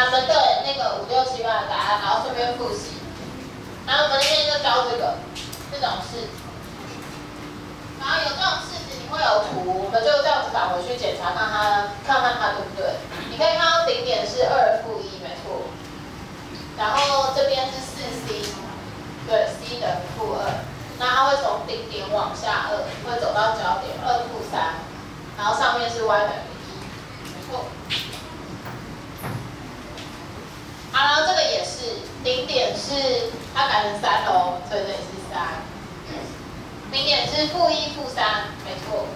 那针对那个五六七八的答案，然后顺便复习。然后我们那天就教这个这种式子，然后有这种式子，你会有图，我们就这样子返回去检查，看它看看它对不对。你可以看到顶点是二负一，没错。然后这边是四 c，对，c 等于负二。那它会从顶点往下二，会走到焦点二负三，然后上面是 y 等于一，没错。好了，这个也是顶点是它改成三喽，所以这里是三。顶点是负一负三，没错。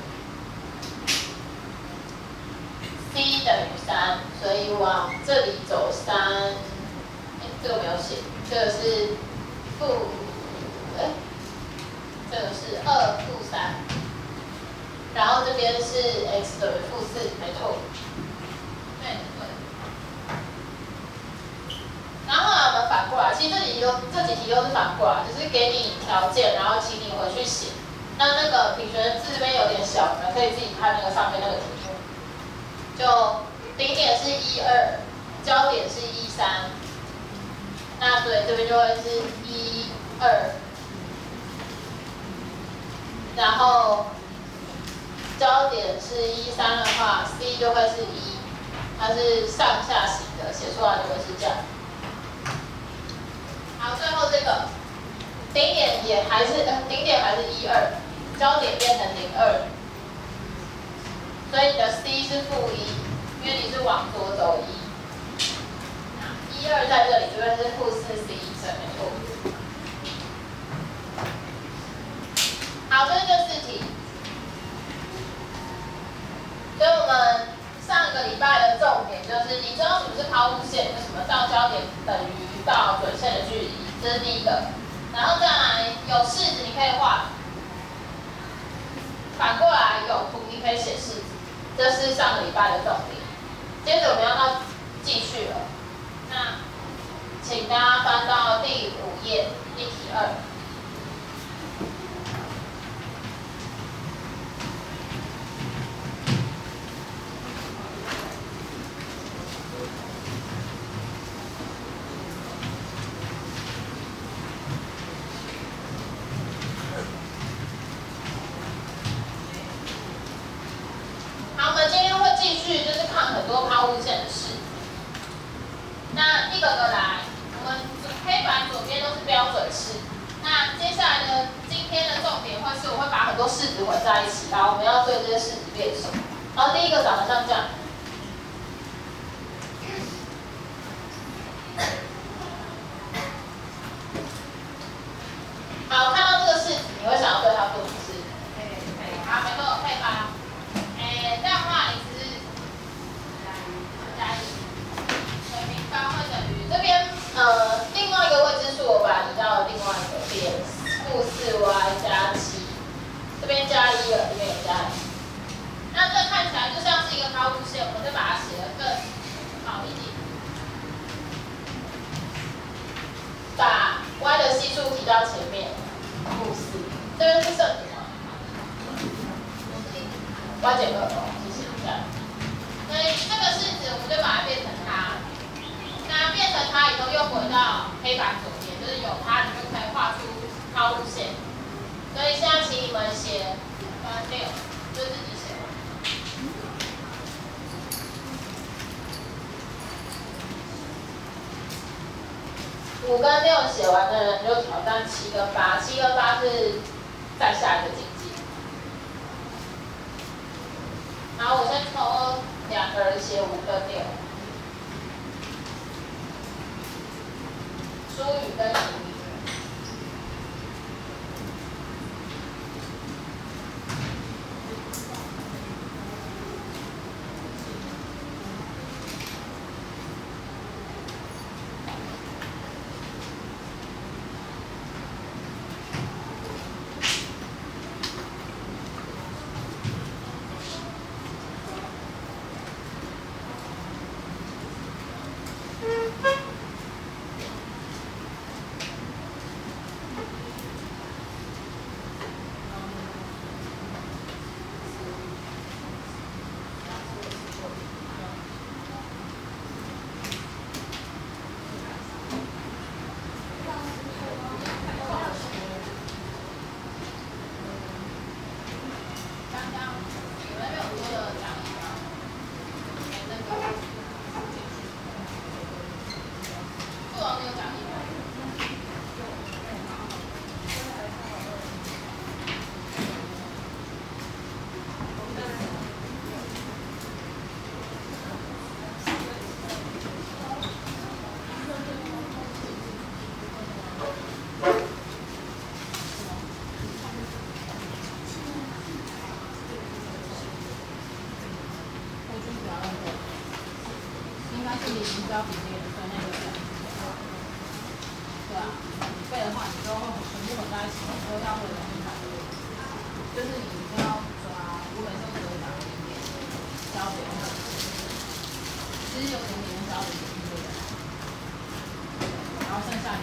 c 等于三，所以往这里走三。哎，这个没有写，这个是负，哎。这个是二负三，然后这边是 x 等于负四，没错。对对。然后来我们反过来，其实这几题都这几题都是反过来，就是给你条件，然后请你回去写。那那个品学字这边有点小，你们可以自己看那个上面那个题目。就顶点是一二，焦点是一三，那所以这边就会是一二。然后焦点是一三的话，C 就会是一，它是上下行的，写出来就会是这样。好，最后这个顶点也还是顶点还是一二，焦点变成零二，所以你的 C 是负一，因为你是往左走一。一二在这里这边是负四 C，对，没错。好，这是这四题。所以我们上个礼拜的重点就是，你知道什么是抛物线，什么到焦点等于到准线的距离，这是第一个。然后再来有式子你可以画，反过来有图你可以写式子，这是上个礼拜的重点。接着我们要到继续了，那请大家翻到第五页，例题二。抛物线，我们再把它写得更好一点。把 y 的系数提到前面，负四。这边是什么？y 减二哦，就是这样。所以这个式子，我们就把它变成它。那变成它以后，又回到黑板左边，就是有它，你就可以画出抛物线。所以现在请你们写三六，就自己。五跟六写完的人就挑战七跟八，七跟八是再下一个境界。好我先抽两个人写五跟六，舒宇跟怡。那是你营销比例的，所以那个是。对啊，你背的话，你都会全部混在一起，都要会容易看。就是你一定要抓五本就可以打一点，交点。其实有点点交点对的。然后剩下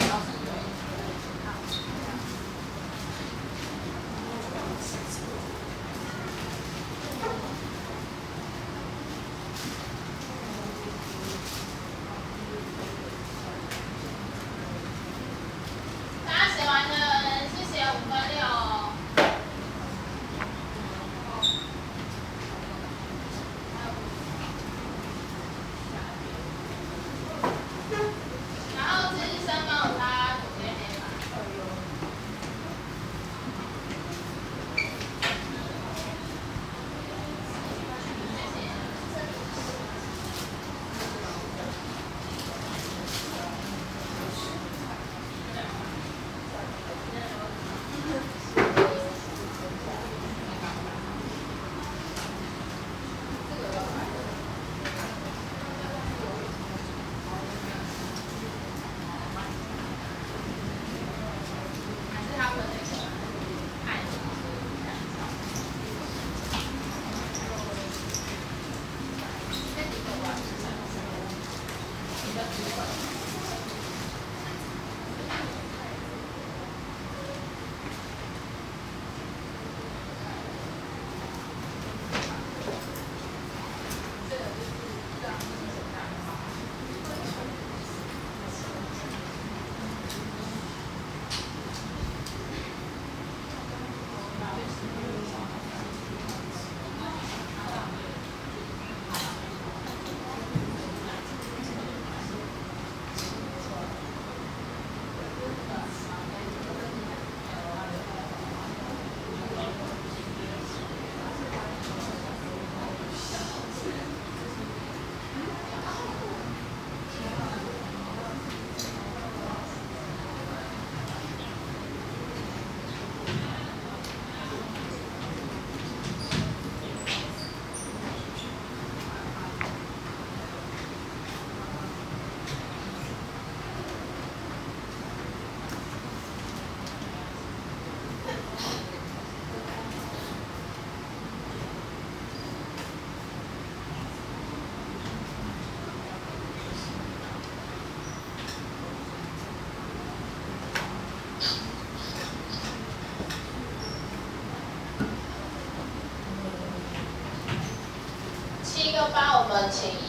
八，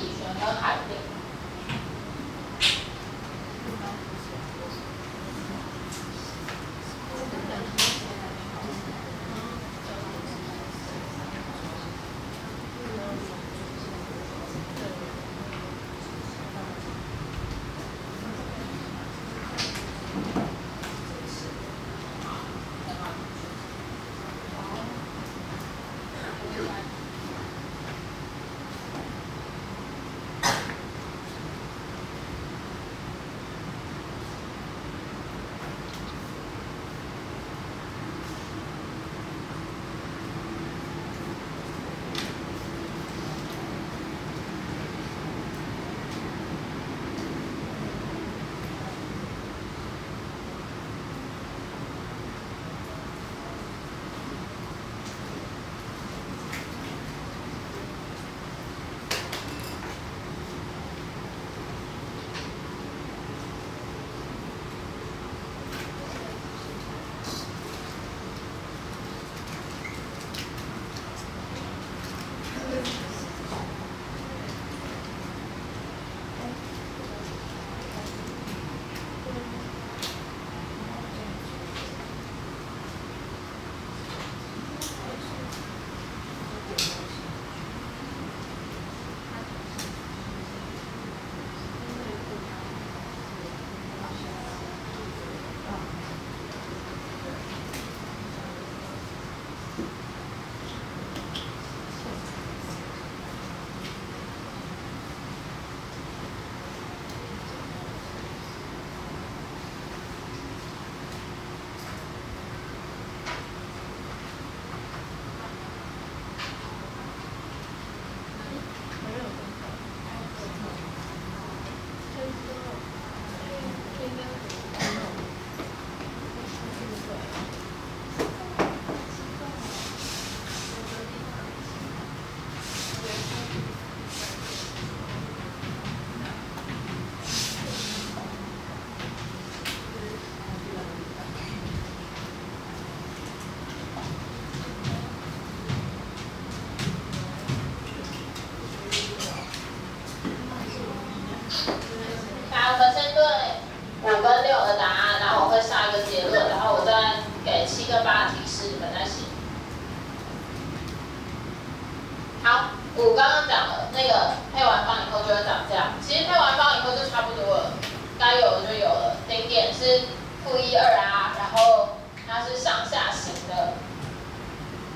就会长这样。其实配完方以后就差不多了，该有的就有了。顶点是负一二啊，然后它是上下行的，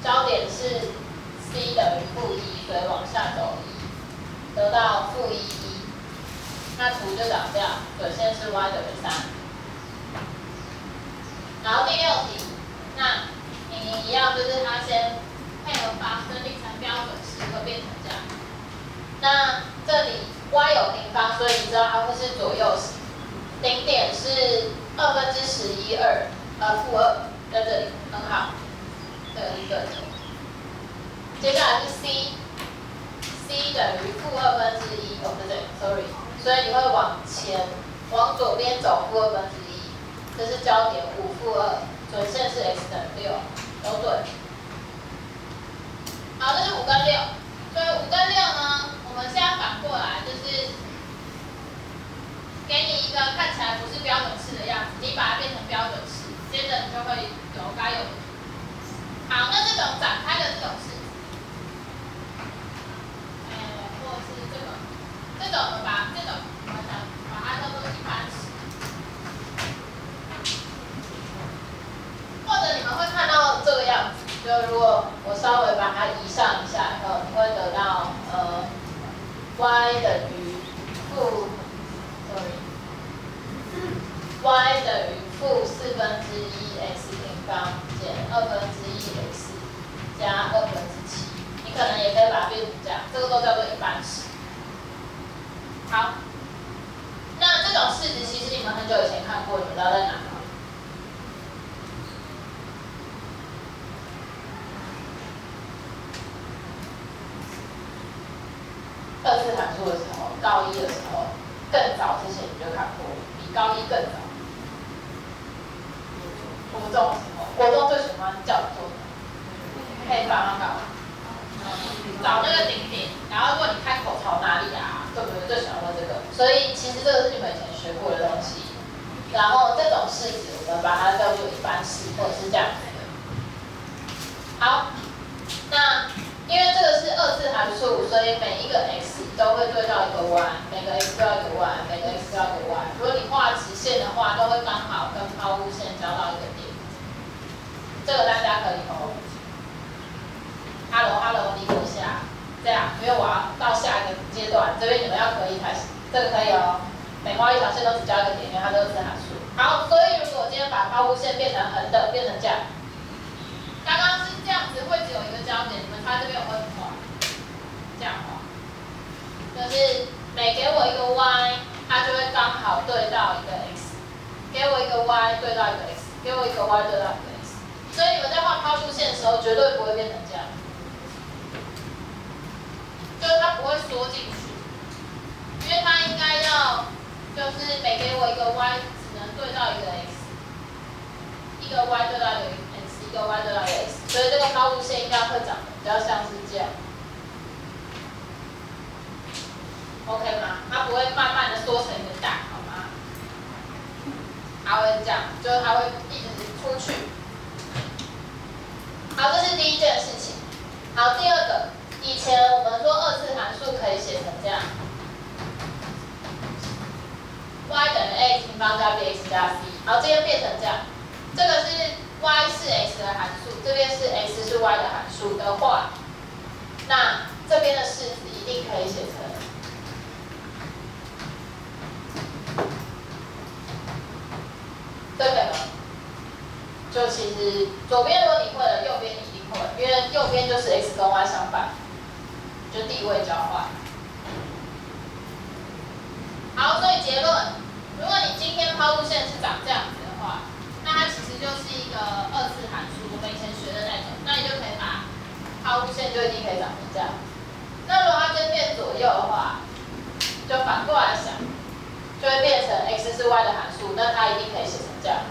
焦点是 c 等于负一，所以往下走一，得到负一一。那图就长这样，准线是 y 等于三。然后第六题，那你一样就是它先配合发生立成标准式会变成这样。那这里 y 有平方，所以你知道它会是左右型。顶点是二分之十一二，呃负二，在这里很好，这一个。接下来是 c，c 等于负二分之一，哦不对，sorry。所以你会往前，往左边走负二分之一，这是焦点五负二，准线是 x 等于六，都对。好，这是五跟六，所以五跟六呢，我们现在反过来就是，给你一个看起来不是标准式的样子，你把它变成标准式，接着你就会有该有的。好，那这种展开的这种式。这种的吧，这种我想把它叫做一般式，或者你们会看到这个样子，就如果我稍微把它移上一下，然后你会得到呃，y 等于负，sorry，y 等于负四分之一 x 平方减二分之一 x 加二分之七，你可能也可以把它变成这样，这个都叫做一般式。好，那这种式子其实你们很久以前看过，你们知道在哪吗？二次函数的时候，高一的时候，更早之前你就看过，比高一更早。国中的时候，国中最喜欢叫你做什么？配方搞，找那个顶点，然后如果你开口朝哪里啊？对不对？最喜欢问这个，所以其实这个是你们以前学过的东西。然后这种式子，我们把它叫做一般式，或者是这样子的。好，那因为这个是二次函数，所以每一个 x 都会对到一个 y，每个 x 都要一个 y，每个 x 都要一个 y。如果你画直线的话，都会刚好跟抛物线交到一个点。这个大家可以哦。Hello，Hello，你等一下。这样，因为我要到下一个阶段，这边你们要可以开始，这个可以哦。每画一条线都只交一个点，因为它都是函数。好，所以如果我今天把抛物线变成横的，变成这样，刚刚是这样子，会只有一个焦点，你们猜这边有会怎么画？这样画，就是每给我一个 y，它就会刚好对到一个 x，给我一个 y 对到一个 x，给我一个 y 对到一个 x。所以你们在画抛物线的时候，绝对不会变成这样。就是它不会缩进去，因为它应该要，就是每给我一个 y，只能对到一个 x，一个 y 对到一个 x，一个 y 对到一个 x，所以这个抛物线应该会长得比较像是这样，OK 吗？它不会慢慢的缩成一个蛋，好吗？它会这样，就是它会一直出去。好，这是第一件事情。好，第二个。以前我们说二次函数可以写成这样，y 等于 a 平方加 bx 加 c，好，这边变成这样，这个是 y 是 x 的函数，这边是 x 是 y 的函数的话，那这边的式子一定可以写成，对不对？就其实左边如果你会了，右边你一定会，因为右边就是 x 跟 y 相反。就地位交换。好，所以结论，如果你今天抛物线是长这样子的话，那它其实就是一个二次函数，我们以前学的那种，那你就可以把抛物线就一定可以长成这样。那如果它跟变左右的话，就反过来想，就会变成 x 是 y 的函数，那它一定可以写成这样。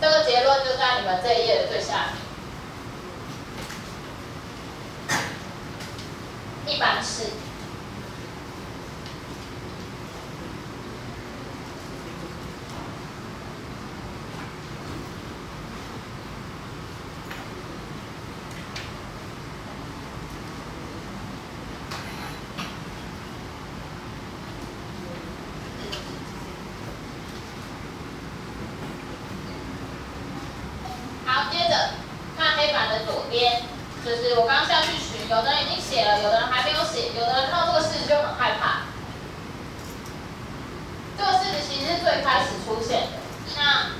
这个结论就在你们这一页的最下面。一般。是我刚刚下去寻，有的人已经写了，有的人还没有写，有的人看到这个式子就很害怕。这个式子其实是最开始出现的。那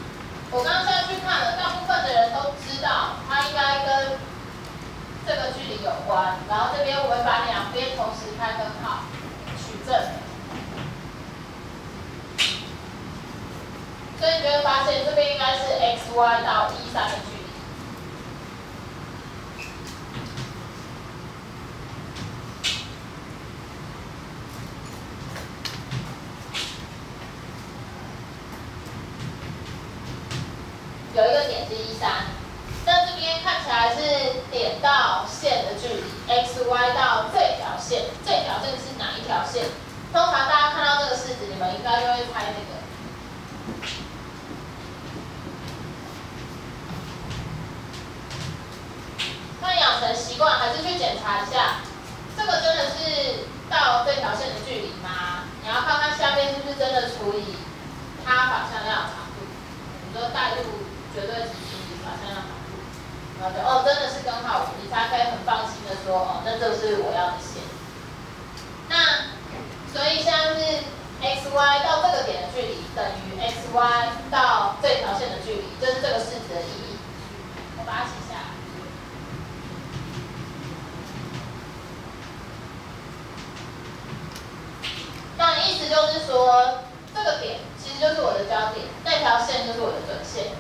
我刚刚下去看了，大部分的人都知道，它应该跟这个距离有关。然后这边我们把两边同时开根号，取正。所以你就会发现，这边应该是 x y 到一三的距离。有一个点是一三，那这边看起来是点到线的距离，x y 到这条线，这条线是哪一条线？通常大家看到这个式子，你们应该就会猜那个。那养成习惯，还是去检查一下，这个真的是到这条线的距离吗？你要看看下面是不是真的除以它反向量长度，你说带入绝对值除以反向量长度，然后就哦真的是根号五，你才可以很放心的说哦，那这是我要的线。那所以现在是 x y 到这个点的距离等于 x y 到这条线的距离，这是这个式子的意义。我把它写下来。那意思就是说，这个点其实就是我的焦点，那条线就是我的准线。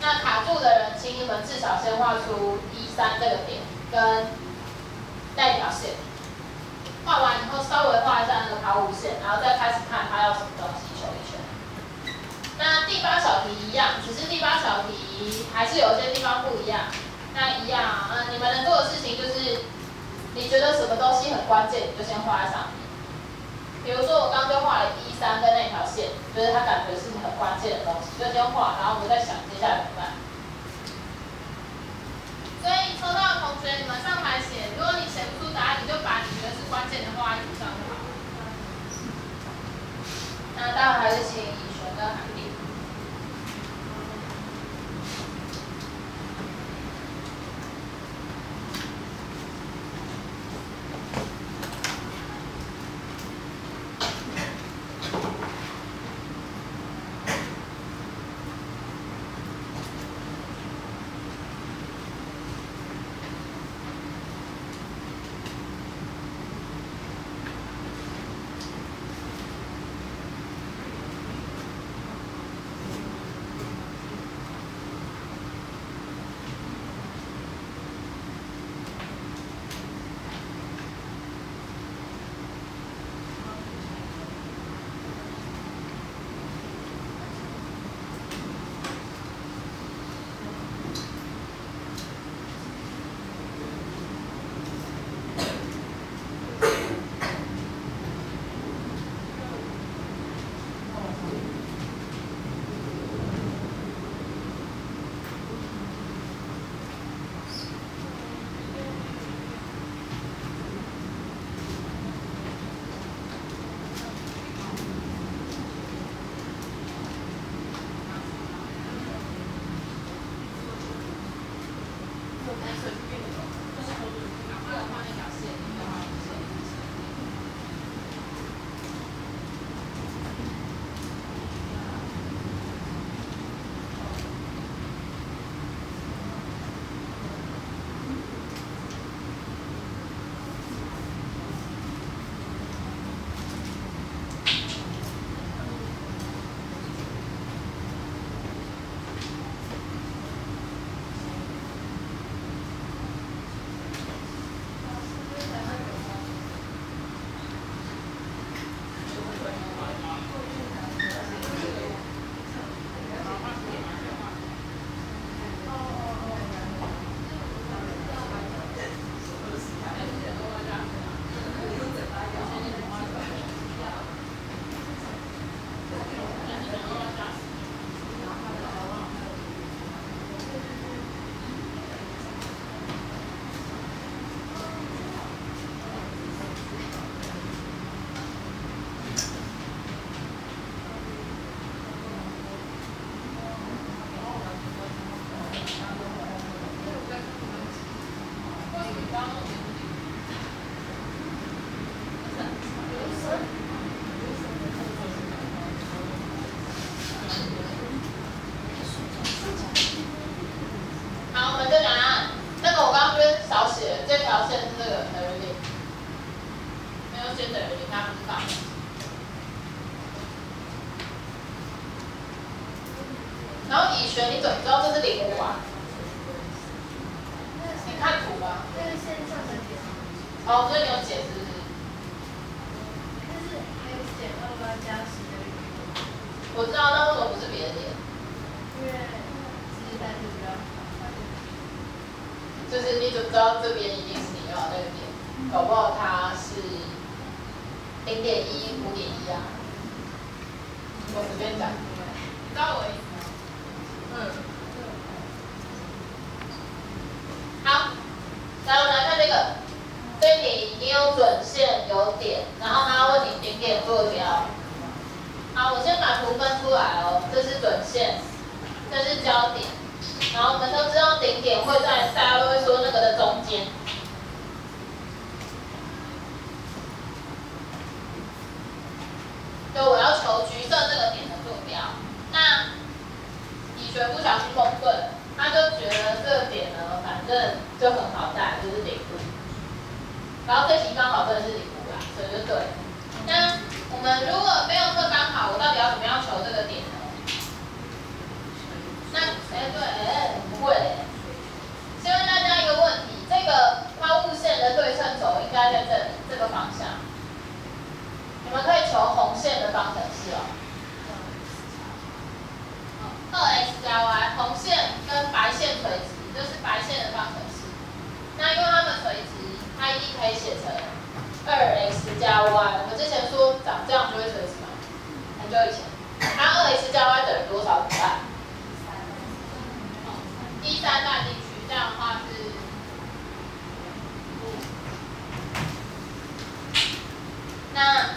那卡住的人，请你们至少先画出一三这个点跟那条线。画完以后，稍微画一下那个抛物线，然后再开始看它要什么东西求一求。那第八小题一样，只是第八小题还是有些地方不一样。那一样，嗯，你们能做的事情就是，你觉得什么东西很关键，你就先画在上。比如说我刚刚就画了一三跟那条线，就是它感觉是很关键的东西，就先画，然后我们再想接下来怎么办。所以抽到的同学，你们上台写，如果你写不出答案，你就把你觉得是关键的画在图上就好。那待会还是请以璇跟韩然后乙醛，你怎么知道这是零五啊？你看图吧。那个线上的点，哦，所以你有解释是不是？但是 x 减二八加十的零，我知道，那为什么不是别的点？因为其实单就比较。就是你怎么知道这边一定是你要的那个点？搞不好它是零点一、五点一啊。我随便讲，你知道我？嗯。好，来我们来看这个，这里你有准线有点，然后他问你顶点坐标。好，我先把图分出来哦，这是准线，这是焦点，然后我们都知道顶点会在大家都会说那个的中间。就我要求橘色这个点的坐标，那乙炔不小心蒙对了，他就觉得这个点呢，反正就很好带，就是零度。然后这题刚好真的是零度啦，所以就对。那我们如果没有这刚好，我到底要怎么样求这个点呢？那哎对，哎不会。先问大家一个问题，这个抛物线的对称轴应该在这里，这个方向。你们可以求红线的方程式哦。二 x 加 y，红线跟白线垂直，就是白线的方程式。那因为它们垂直，它一定可以写成二 x 加 y。我们之前说长这样就会垂直嘛，很久以前。它二 x 加 y 等于多少？怎么办？一三带进去，这样的话是。那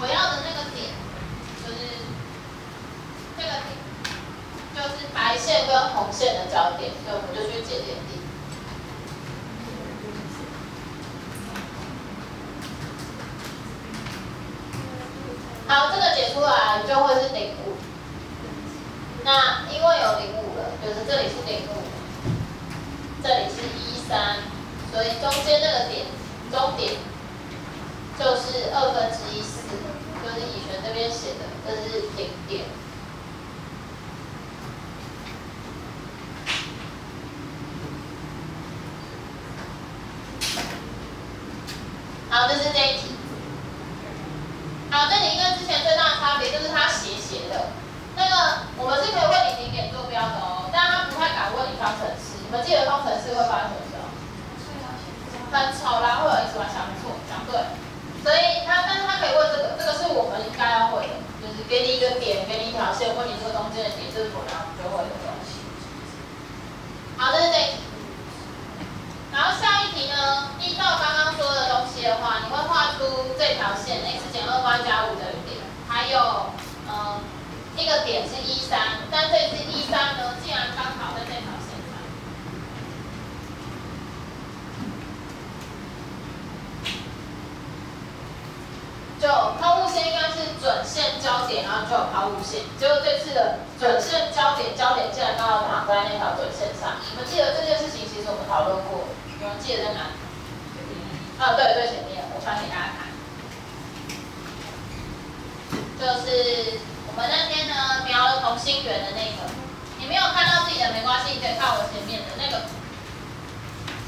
我要的那个点这个，就是白线跟红线的交点，所以我们就去解点地。好，这个解出来就会是零五。那因为有零五了，就是这里是零五，这里是一三，所以中间那个点，终点就是二分之一四，就是乙炔这边写的，这是顶点。好，这是这一题。好，这里跟之前最大的差别就是它斜斜的。那个我们是可以问你顶点坐标的哦，但他不太敢问你方程式。你们记得方程式会发生什么事哦？很丑啦，会有 x y 想错，讲对。所以他，但是他可以问这个，这个是我们应该要会的，就是给你一个点，给你一条线，问你这个中间的点是什么，然后你就会的东西。好，这是这一题。然后下一题呢，依照刚刚说的东西的话，你会画出这条线 x 减二八加五等于点，还有嗯点是一三，但这次一三呢，竟然刚好在这条线上。就抛物线应该是准线交点，然后就有抛物线。结果这次的准线交点交点竟然刚好躺在那条准线上。你们记得这件事情，其实我们讨论过，你们记得在哪？啊，对，对前面，我传给大家看。就是我们那天呢描了同心圆的那个，你没有看到自己的没关系，你可以看我前面的那个。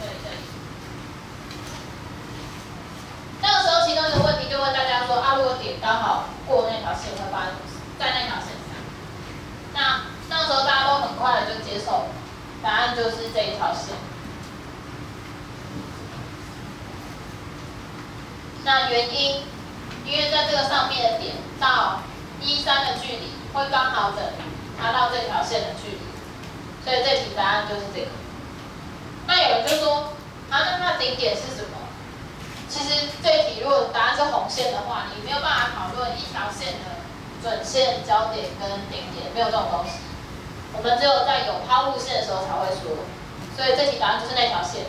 对对。那个时候，其中一个问题就问大家说：啊，如果点刚好过那条线，会发生什么？在那条线上。那那时候大家都很快的就接受，答案就是这一条线。那原因，因为在这个上面的点到一三的距离会刚好等于它到这条线的距离，所以这题答案就是这个。那有人就说，啊，那它的顶点是什么？其实这题如果答案是红线的话，你没有办法讨论一条线的准线交点跟顶点，没有这种东西。我们只有在有抛物线的时候才会说，所以这题答案就是那条线。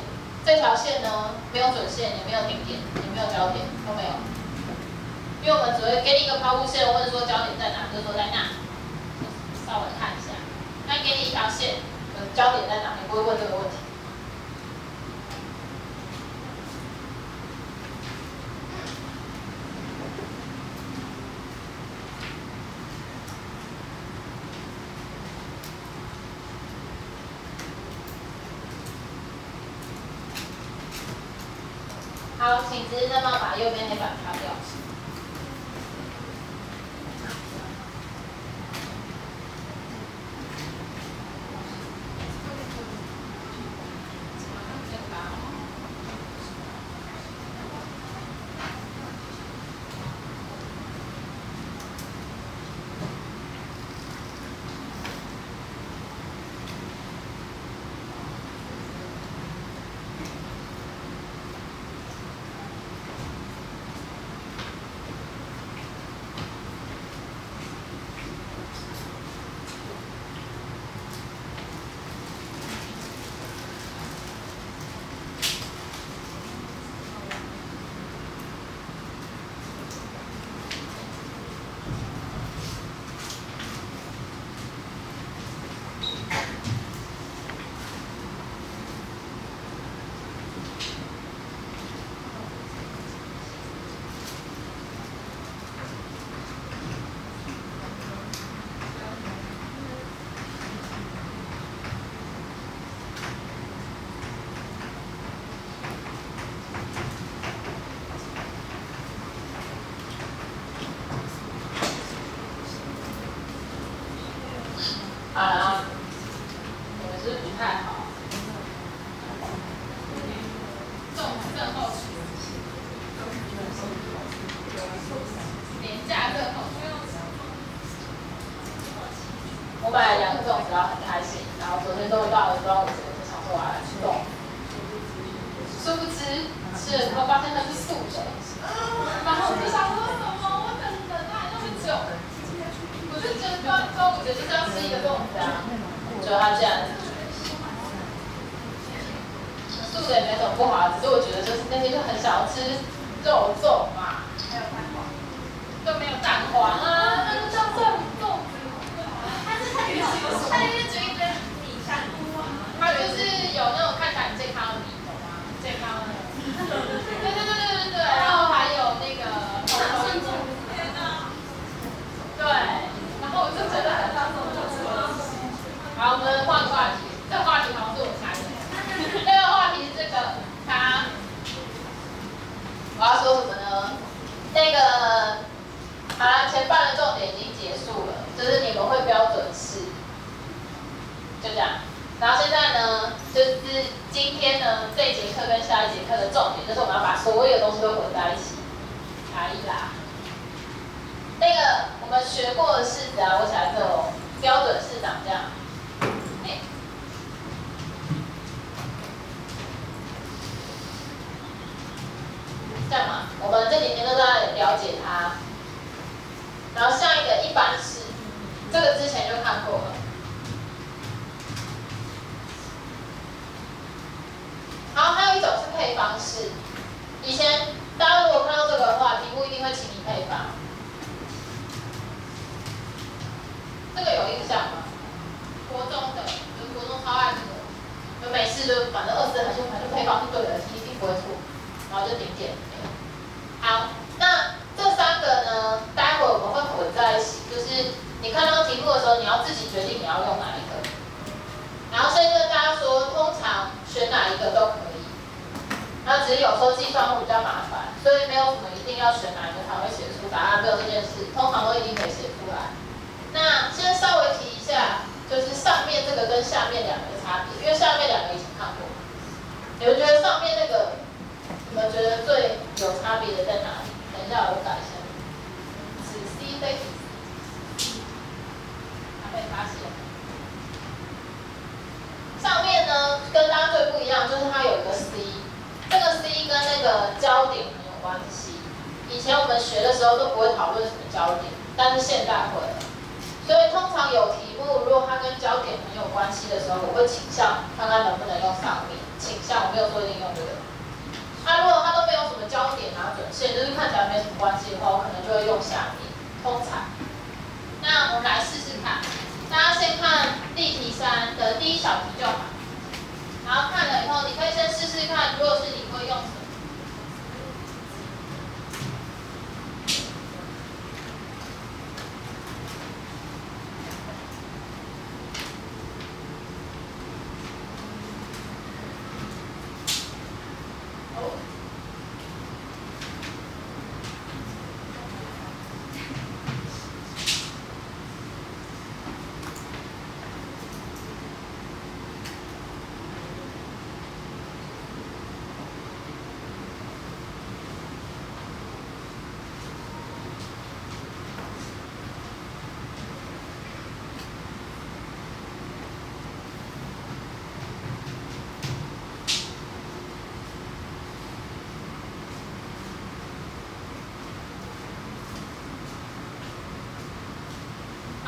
这条线呢，没有准线，也没有顶点，也没有交点，都没有。因为我们只会给你一个抛物线，问说焦点在哪，就说在那。稍微看一下，那给你一条线，焦，点在哪？你不会问这个问题。廉价症候群。我本来两个粽子要很开心，然后昨天终于到了端午节，就想说我要来去动。殊不知吃了之后发现它是素的，然后我就想说什么？我等等它那么久。我就觉得端端午节就是要吃一个粽子啊，结果它竟然素的也没什么不好，只是我觉得就是那天就很想要吃肉粽嘛，还有蛋黄。都没有蛋黄啊，那就叫粽粽子。它是它里面有它里面只一堆米香菇啊。它就是有那种看起来很健康的米，懂吗？健康的。对对对对对对，然后还有那个。对，然后我就觉得很好，我们换个话题，这个话题好像是我猜的。这个话题是这个，它我要说什么呢？那个好了，前半的重点已经结束了，就是你们会标准式，就这样。然后现在呢，就是今天呢这一节课跟下一节课的重点，就是我们要把所有东西都混在一起，可以啦。那个我们学过的式子啊，我写在这哦，标准式长这样。嘿这样嘛，我们这几天都在了解它。然后下一个一般式，这个之前就看过了。好，还有一种是配方式。以前大家如果看到这个的话，题目一定会请你配方。这个有印象吗？国中的，就是国中超爱这个，就每次就反正二次函数反正配方是对的，题一定不会错，然后就点点。好，那这三个呢，待会我们会混在一起，就是你看到题目的时候，你要自己决定你要用哪一个。然后先跟大家说，通常选哪一个都可以，那只是有时候计算会比较麻烦，所以没有什么一定要选哪一个才会写出答案，没有这件事，通常都一定可以写出来。那先稍微提一下，就是上面这个跟下面两个的差别，因为下面两个以前看过。你们觉得上面那个，你们觉得最有差别的在哪里？等一下我改一下。此 C 非彼 C，它被发现。上面呢，跟大家最不一样，就是它有一个 C，这个 C 跟那个焦点很有关系。以前我们学的时候都不会讨论什么焦点，但是现在会了。所以通常有题目，如果它跟焦点很有关系的时候，我会倾向看看能不能用上面。倾向我没有说一定用这个。那、如果它都没有什么焦点啊、准线，就是看起来没什么关系的话，我可能就会用下面。通常，那我们来试试看。大家先看例题三的第一小题就好。然后看了以后，你可以先试试看，如果是你会用什么？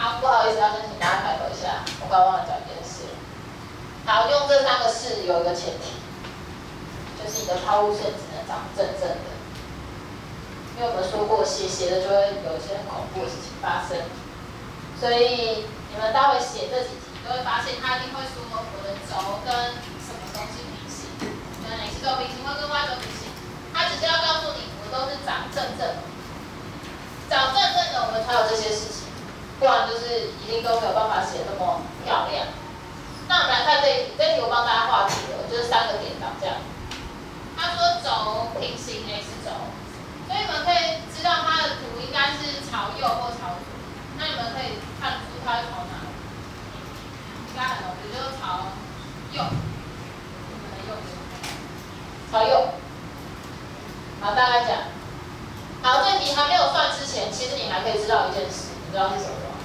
哦，不好意思，要先请大家开口一下，我刚忘了讲一件事。好，用这三个式有一个前提，就是你的抛物线只能长正正的，因为我们说过斜斜的就会有一些很恐怖的事情发生，所以你们待会写这几题都会发现，他一定会说我的轴跟什么东西平行，跟 x 轴平行或跟 y 轴平行，他只是要告诉你，我都是长正正。的。长正正的，我们才有这些事情，不然就是一定都没有办法写那么漂亮。那我们来看这一题，这一题我帮大家画图，就是三个点档这样。他说轴平行 x 轴，所以你们可以知道它的图应该是朝右或朝左。那你们可以看出它是朝哪？应该很容易，就是朝右。你们的右边，朝右。好，大概讲。好，这你还没有算之前，其实你还可以知道一件事，你知道是什么吗？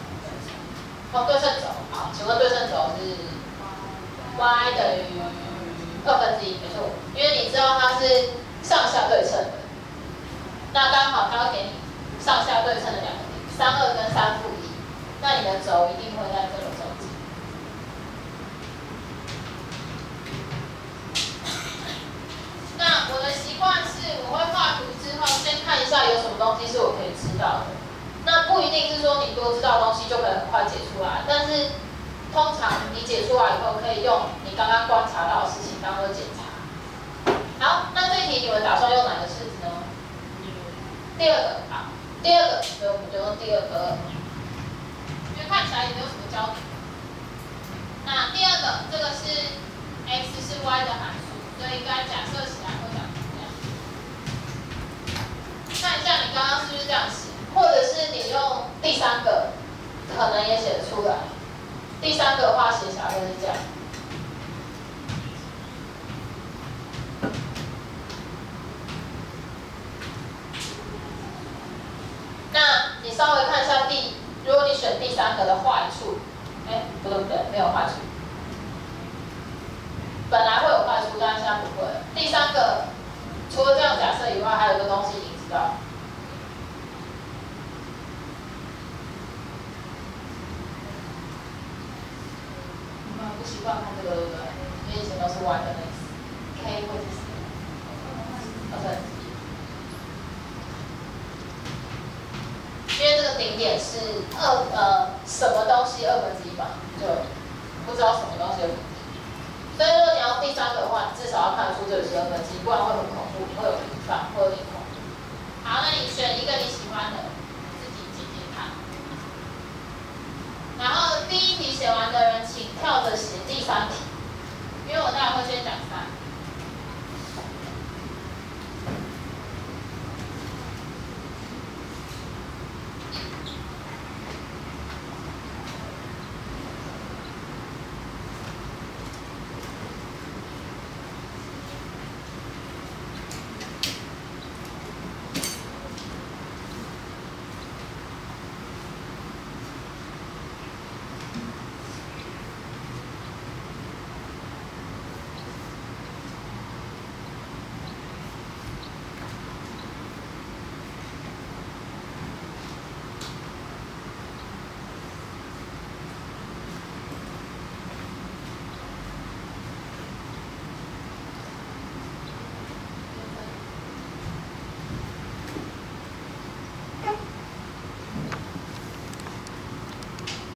哦，对称轴。好，请问对称轴是 y 等于二分之一，没错。因为你知道它是上下对称的，那刚好它要给你上下对称的两个点，三二跟三负一，那你的轴一定会在这个中间。那我的习惯是，我会画图之后。先看一下有什么东西是我可以知道的，那不一定是说你多知道东西就可以很快解出来，但是通常你解出来以后可以用你刚刚观察到的事情当做检查。好，那这一题你们打算用哪个式子呢？第二个，好，第二个，所以我们就用第二个，因为看起来也没有什么焦点。那第二个，这个是 x 是 y 的函数，所以应该假设起来会怎样。看一下你刚刚是不是这样写，或者是你用第三个，可能也写得出来。第三个的话写起来会是这样。那你稍微看一下第，如果你选第三个的坏处，哎，不对不对，没有坏处。本来会有坏处，但是现在不会。第三个，除了这样假设以外，还有一个东西。你知道习惯看这个？因为以前都是 y 的 x，k 会是什么？二分之一。因为这个顶点是二呃什么东西二分之一嘛，就不知道什么东西所以说你要第三个的话，至少要看出这里是二分之一，不然会很恐怖，会有平方，会有点恐。好，那你选一个你喜欢的，自己解解看。然后第一题写完的人，跳着写第三题，因为我待会会先讲。